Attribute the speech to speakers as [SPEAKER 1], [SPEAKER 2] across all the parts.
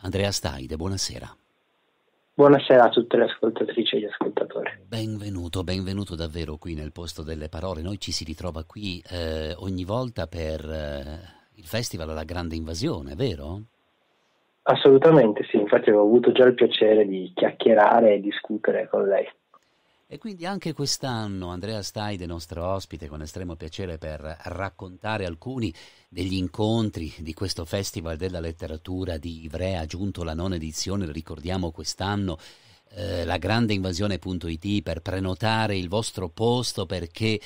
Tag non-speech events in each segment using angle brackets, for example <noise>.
[SPEAKER 1] Andrea Staide, buonasera.
[SPEAKER 2] Buonasera a tutte le ascoltatrici e gli ascoltatori.
[SPEAKER 1] Benvenuto, benvenuto davvero qui nel posto delle parole. Noi ci si ritrova qui eh, ogni volta per eh, il festival La Grande Invasione, vero?
[SPEAKER 2] Assolutamente sì, infatti avevo avuto già il piacere di chiacchierare e discutere con lei.
[SPEAKER 1] E quindi anche quest'anno Andrea Staide, nostro ospite, con estremo piacere per raccontare alcuni degli incontri di questo Festival della Letteratura di Ivrea, giunto la nona edizione, ricordiamo quest'anno, eh, la grande invasione.it per prenotare il vostro posto perché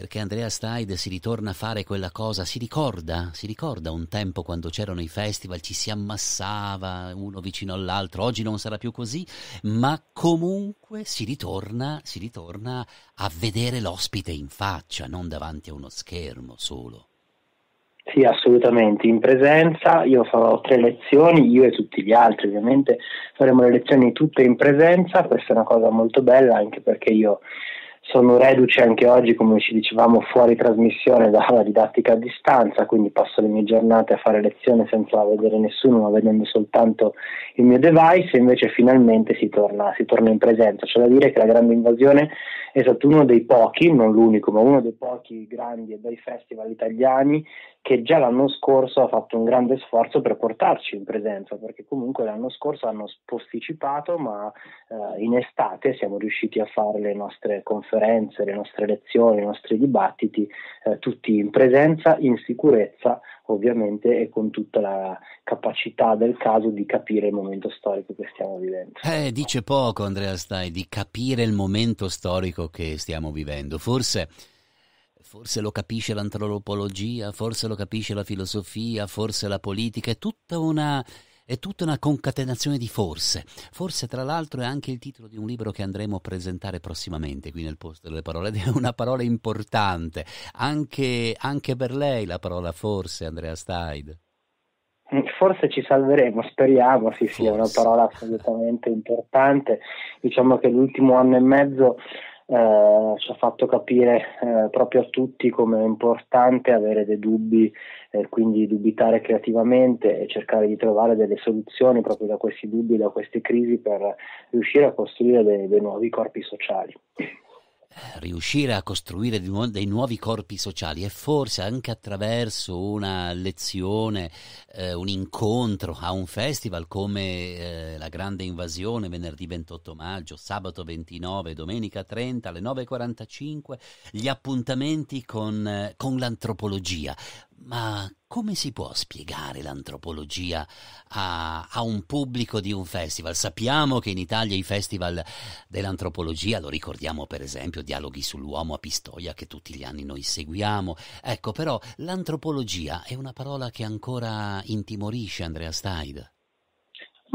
[SPEAKER 1] perché Andrea Steide si ritorna a fare quella cosa, si ricorda, si ricorda un tempo quando c'erano i festival, ci si ammassava uno vicino all'altro, oggi non sarà più così, ma comunque si ritorna, si ritorna a vedere l'ospite in faccia, non davanti a uno schermo solo.
[SPEAKER 2] Sì, assolutamente, in presenza, io farò tre lezioni, io e tutti gli altri ovviamente faremo le lezioni tutte in presenza, questa è una cosa molto bella anche perché io sono reduce anche oggi, come ci dicevamo, fuori trasmissione <laughs> dalla didattica a distanza, quindi passo le mie giornate a fare lezione senza vedere nessuno, ma vedendo soltanto il mio device, e invece finalmente si torna, si torna in presenza. C'è da dire che la grande invasione è stato uno dei pochi, non l'unico, ma uno dei pochi grandi e bei festival italiani che già l'anno scorso ha fatto un grande sforzo per portarci in presenza, perché comunque l'anno scorso hanno posticipato, ma eh, in estate siamo riusciti a fare le nostre conferenze, le nostre lezioni, i nostri dibattiti, eh, tutti in presenza, in sicurezza ovviamente e con tutta la capacità del caso di capire il momento storico che stiamo vivendo.
[SPEAKER 1] Eh, dice poco Andrea Stai di capire il momento storico che stiamo vivendo. Forse Forse lo capisce l'antropologia, forse lo capisce la filosofia, forse la politica, è tutta una, è tutta una concatenazione di forse. Forse, tra l'altro, è anche il titolo di un libro che andremo a presentare prossimamente qui nel posto delle parole. <laughs> È una parola importante, anche, anche per lei la parola forse, Andrea Staid.
[SPEAKER 2] Forse ci salveremo, speriamo, sì, sì, è una parola assolutamente importante. Diciamo che l'ultimo anno e mezzo eh, ci ha fatto capire eh, proprio a tutti come è importante avere dei dubbi e quindi dubitare creativamente e cercare di trovare delle soluzioni proprio da questi dubbi, da queste crisi per riuscire a costruire dei, dei nuovi corpi sociali
[SPEAKER 1] riuscire a costruire dei nuovi corpi sociali e forse anche attraverso una lezione, eh, un incontro a un festival come eh, la Grande Invasione venerdì 28 maggio, sabato 29, domenica 30 alle 9.45, gli appuntamenti con, eh, con l'antropologia. Ma come si può spiegare l'antropologia a, a, un pubblico di un festival? Sappiamo che in Italia i festival dell'antropologia, lo ricordiamo per esempio, Dialoghi sull'uomo a Pistoia che tutti gli anni noi seguiamo. Ecco, però l'antropologia è una parola che ancora intimorisce Andrea Steid.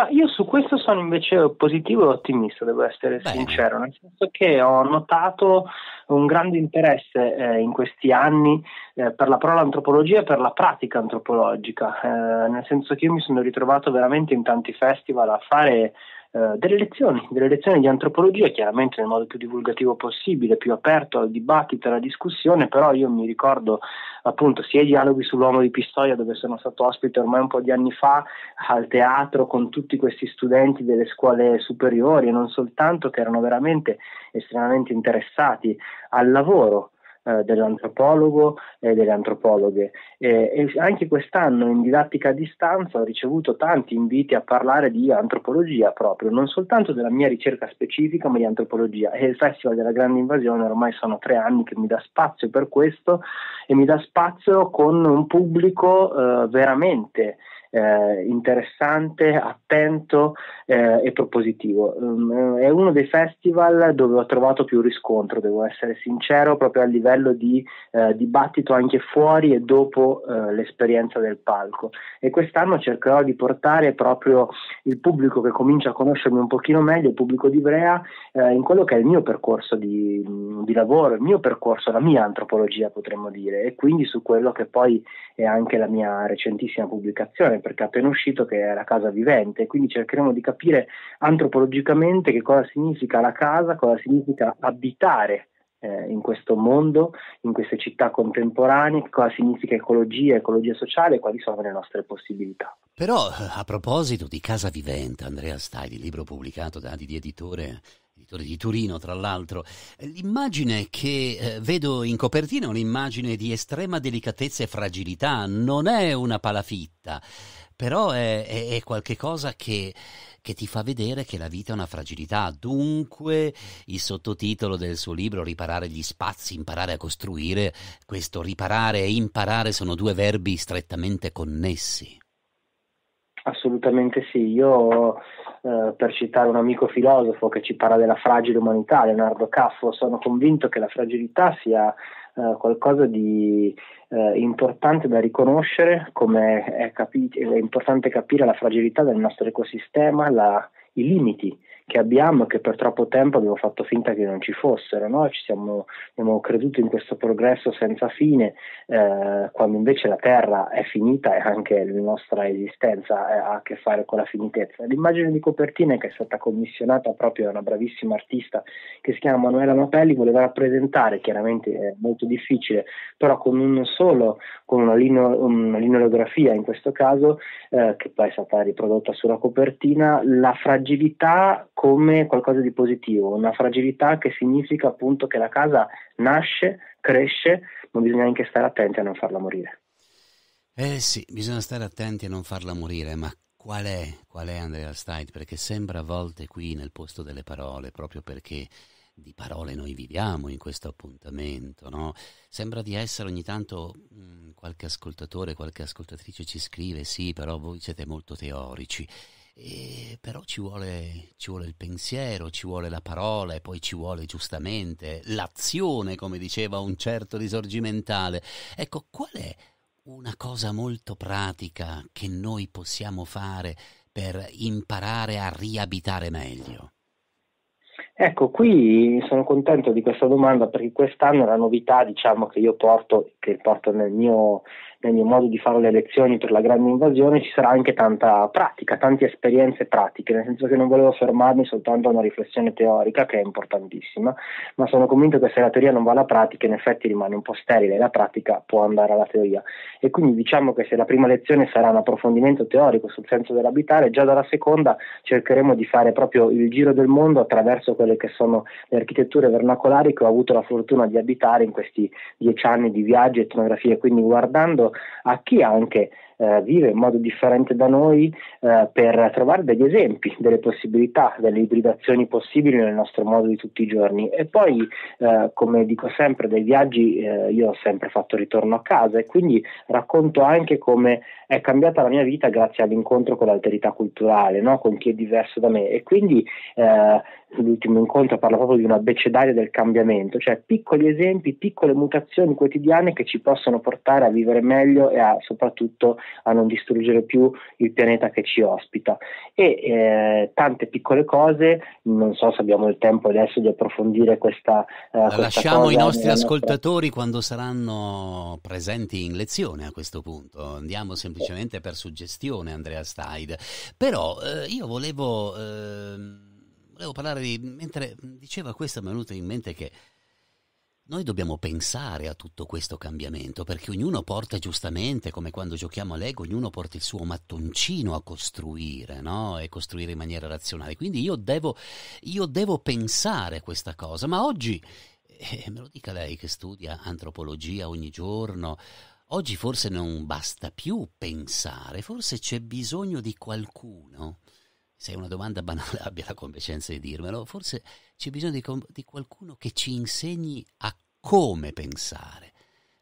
[SPEAKER 2] Ma io su questo sono invece positivo e ottimista, devo essere Bene. sincero, nel senso che ho notato un grande interesse eh, in questi anni eh, per la parola antropologia e per la pratica antropologica, eh, nel senso che io mi sono ritrovato veramente in tanti festival a fare eh, delle lezioni, delle lezioni di antropologia, chiaramente nel modo più divulgativo possibile, più aperto al dibattito alla discussione, però io mi ricordo appunto sia i dialoghi sull'uomo di Pistoia dove sono stato ospite ormai un po' di anni fa al teatro con tutti questi studenti delle scuole superiori e non soltanto che erano veramente estremamente interessati al lavoro eh, dell'antropologo e delle antropologhe. E, e anche quest'anno in didattica a distanza ho ricevuto tanti inviti a parlare di antropologia proprio, non soltanto della mia ricerca specifica, ma di antropologia. E il Festival della Grande Invasione ormai sono tre anni che mi dà spazio per questo e mi dà spazio con un pubblico eh, veramente eh, interessante, attento eh, e propositivo. Um, è uno dei festival dove ho trovato più riscontro, devo essere sincero, proprio a livello di eh, dibattito anche fuori e dopo eh, l'esperienza del palco. E quest'anno cercherò di portare proprio il pubblico che comincia a conoscermi un pochino meglio, il pubblico di Ivrea, eh, in quello che è il mio percorso di, di lavoro, il mio percorso, la mia antropologia potremmo dire, e quindi su quello che poi è anche la mia recentissima pubblicazione perché è appena uscito che è la casa vivente, quindi cercheremo di capire antropologicamente che cosa significa la casa, cosa significa abitare eh, in questo mondo, in queste città contemporanee, cosa significa ecologia, ecologia sociale e quali sono le nostre possibilità.
[SPEAKER 1] Però a proposito di Casa Vivente, Andrea Stai, il libro pubblicato da Adi di Editore, editore di Turino tra l'altro, l'immagine che eh, vedo in copertina è un'immagine di estrema delicatezza e fragilità, non è una palafitta, però è, è, è qualcosa che, che ti fa vedere che la vita è una fragilità. Dunque, il sottotitolo del suo libro, Riparare gli spazi, imparare a costruire, questo riparare e imparare sono due verbi strettamente connessi.
[SPEAKER 2] Assolutamente sì, io eh, per citare un amico filosofo che ci parla della fragile umanità, Leonardo Caffo, sono convinto che la fragilità sia eh, qualcosa di eh, importante da riconoscere, come è, capi- è, importante capire la fragilità del nostro ecosistema, la, i limiti che abbiamo e che per troppo tempo abbiamo fatto finta che non ci fossero, no? ci siamo, abbiamo creduto in questo progresso senza fine, eh, quando invece la Terra è finita e anche la nostra esistenza ha a che fare con la finitezza. L'immagine di copertina che è stata commissionata proprio da una bravissima artista che si chiama Manuela Mapelli voleva rappresentare, chiaramente è molto difficile, però con un solo, con una, lineo, una lineografia in questo caso, eh, che poi è stata riprodotta sulla copertina, la fragilità come qualcosa di positivo, una fragilità che significa appunto che la casa nasce, cresce, ma bisogna anche stare attenti a non farla morire.
[SPEAKER 1] Eh sì, bisogna stare attenti a non farla morire, ma qual è, qual è Andrea Stein? Perché sembra a volte qui nel posto delle parole, proprio perché di parole noi viviamo in questo appuntamento, no? Sembra di essere ogni tanto mh, mm, qualche ascoltatore, qualche ascoltatrice ci scrive, sì, però voi siete molto teorici. E però ci vuole, ci vuole il pensiero, ci vuole la parola e poi ci vuole giustamente l'azione, come diceva un certo risorgimentale. Ecco, qual è una cosa molto pratica che noi possiamo fare per imparare a riabitare meglio?
[SPEAKER 2] Ecco, qui sono contento di questa domanda perché quest'anno la novità diciamo, che io porto, che porto nel mio nel mio modo di fare le lezioni per la grande invasione ci sarà anche tanta pratica, tante esperienze pratiche, nel senso che non volevo fermarmi soltanto a una riflessione teorica che è importantissima, ma sono convinto che se la teoria non va alla pratica in effetti rimane un po' sterile, la pratica può andare alla teoria. E quindi diciamo che se la prima lezione sarà un approfondimento teorico sul senso dell'abitare, già dalla seconda cercheremo di fare proprio il giro del mondo attraverso quelle che sono le architetture vernacolari che ho avuto la fortuna di abitare in questi dieci anni di viaggi e etnografie, quindi guardando a chi anche eh, vive in modo differente da noi eh, per trovare degli esempi delle possibilità, delle ibridazioni possibili nel nostro modo di tutti i giorni. E poi, eh, come dico sempre, dai viaggi eh, io ho sempre fatto ritorno a casa e quindi racconto anche come è cambiata la mia vita grazie all'incontro con l'alterità culturale, no? con chi è diverso da me. E quindi eh, l'ultimo incontro parla proprio di un abbecedario del cambiamento, cioè piccoli esempi, piccole mutazioni quotidiane che ci possono portare a vivere meglio e a soprattutto a non distruggere più il pianeta che ci ospita. E eh, tante piccole cose, non so se abbiamo il tempo adesso di approfondire questa.
[SPEAKER 1] Eh, questa lasciamo i nostri ascoltatori nostra... quando saranno presenti in lezione a questo punto. Andiamo semplicemente per suggestione, Andrea Steid. Però eh, io volevo, ehm, volevo parlare di. mentre diceva questo, mi è venuto in mente che noi dobbiamo pensare a tutto questo cambiamento perché ognuno porta giustamente, come quando giochiamo a Lego, ognuno porta il suo mattoncino a costruire, no? E costruire in maniera razionale. Quindi io devo, io devo pensare a questa cosa. Ma oggi, eh, me lo dica lei che studia antropologia ogni giorno, oggi forse non basta più pensare, forse c'è bisogno di qualcuno se è una domanda banale <laughs> abbia la compiacenza di dirmelo, forse c'è bisogno di, di, qualcuno che ci insegni a come pensare.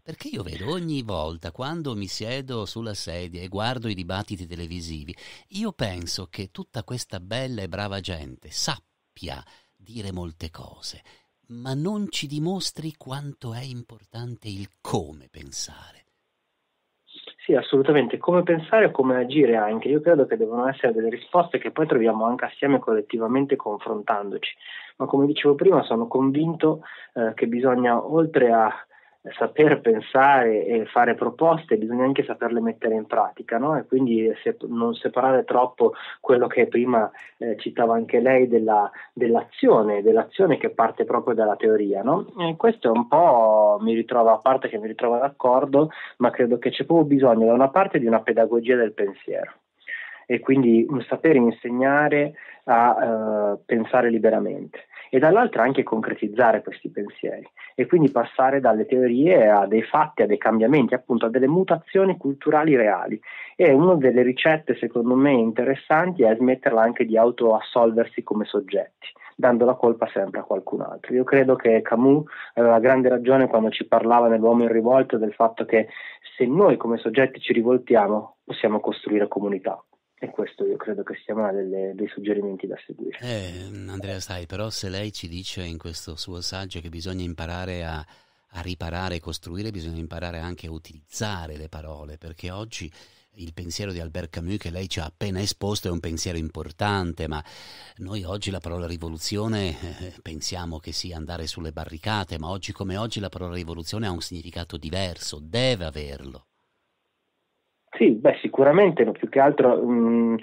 [SPEAKER 1] Perché io vedo ogni volta quando mi siedo sulla sedia e guardo i dibattiti televisivi, io penso che tutta questa bella e brava gente sappia dire molte cose, ma non ci dimostri quanto è importante il come pensare.
[SPEAKER 2] Sì, assolutamente. Come pensare e come agire anche. Io credo che devono essere delle risposte che poi troviamo anche assieme collettivamente confrontandoci. Ma come dicevo prima, sono convinto eh, che bisogna, oltre a saper pensare e fare proposte, bisogna anche saperle mettere in pratica, no? E quindi se, non separare troppo quello che prima eh, citava anche lei della, dell'azione, dell'azione che parte proprio dalla teoria, no? Questo è un po' mi ritrovo, a parte che mi ritrovo d'accordo, ma credo che c'è proprio bisogno da una parte di una pedagogia del pensiero e quindi un sapere insegnare a uh, pensare liberamente e dall'altra anche concretizzare questi pensieri e quindi passare dalle teorie a dei fatti, a dei cambiamenti, appunto a delle mutazioni culturali reali. E una delle ricette secondo me interessanti è smetterla anche di autoassolversi come soggetti dando la colpa sempre a qualcun altro. Io credo che Camus aveva grande ragione quando ci parlava nell'uomo in rivolta del fatto che se noi come soggetti ci rivoltiamo possiamo costruire comunità. E questo io credo che sia uno dei suggerimenti da seguire.
[SPEAKER 1] Eh, Andrea, sai, però se lei ci dice in questo suo saggio che bisogna imparare a, a riparare e costruire, bisogna imparare anche a utilizzare le parole, perché oggi il pensiero di Albert Camus che lei ci ha appena esposto è un pensiero importante, ma noi oggi la parola rivoluzione eh, pensiamo che sia andare sulle barricate, ma oggi come oggi la parola rivoluzione ha un significato diverso, deve averlo.
[SPEAKER 2] Sì, beh, sicuramente, no, più che altro mh,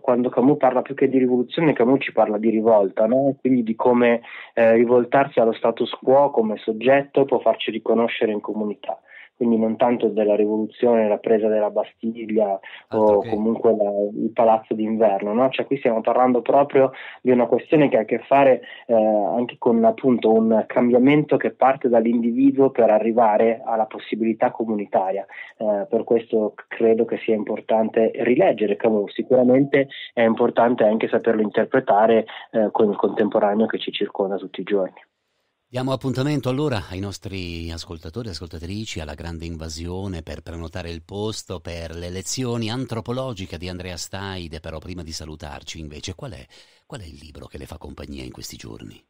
[SPEAKER 2] quando Camus parla più che di rivoluzione, Camus ci parla di rivolta, no? quindi di come eh, rivoltarsi allo status quo come soggetto può farci riconoscere in comunità quindi non tanto della rivoluzione, la presa della Bastiglia Altro o che... comunque la, il palazzo d'inverno, no? cioè qui stiamo parlando proprio di una questione che ha a che fare eh, anche con appunto un cambiamento che parte dall'individuo per arrivare alla possibilità comunitaria, eh, per questo credo che sia importante rileggere Camus, sicuramente è importante anche saperlo interpretare eh, con il contemporaneo che ci circonda tutti i giorni.
[SPEAKER 1] Diamo appuntamento allora ai nostri ascoltatori e ascoltatrici alla grande invasione per prenotare il posto per le lezioni antropologiche di Andrea Staide, però prima di salutarci invece qual è, qual è il libro che le fa compagnia in questi giorni?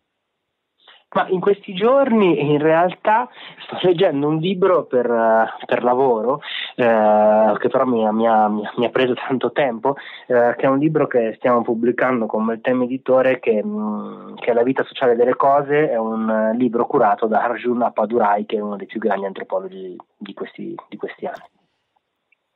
[SPEAKER 2] Ma in questi giorni in realtà sto leggendo un libro per, uh, per lavoro, uh, che però mi, mi, ha, mi, ha, preso tanto tempo, uh, che è un libro che stiamo pubblicando con Meltem Editore, che, um, che, è La vita sociale delle cose, è un libro curato da Arjun Appadurai, che è uno dei più grandi antropologi di questi, di questi anni.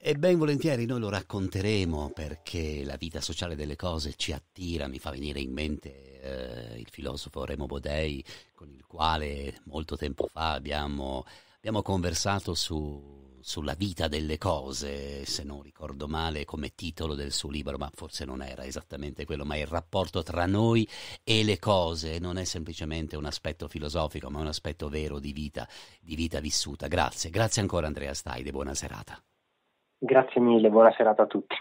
[SPEAKER 1] E ben volentieri noi lo racconteremo perché la vita sociale delle cose ci attira, mi fa venire in mente eh, il filosofo Remo Bodei con il quale molto tempo fa abbiamo, abbiamo conversato su, sulla vita delle cose, se non ricordo male come titolo del suo libro, ma forse non era esattamente quello, ma il rapporto tra noi e le cose non è semplicemente un aspetto filosofico, ma un aspetto vero di vita, di vita vissuta. Grazie, grazie ancora Andrea Staide, buona serata.
[SPEAKER 2] Grazie mille, buona serata a tutti.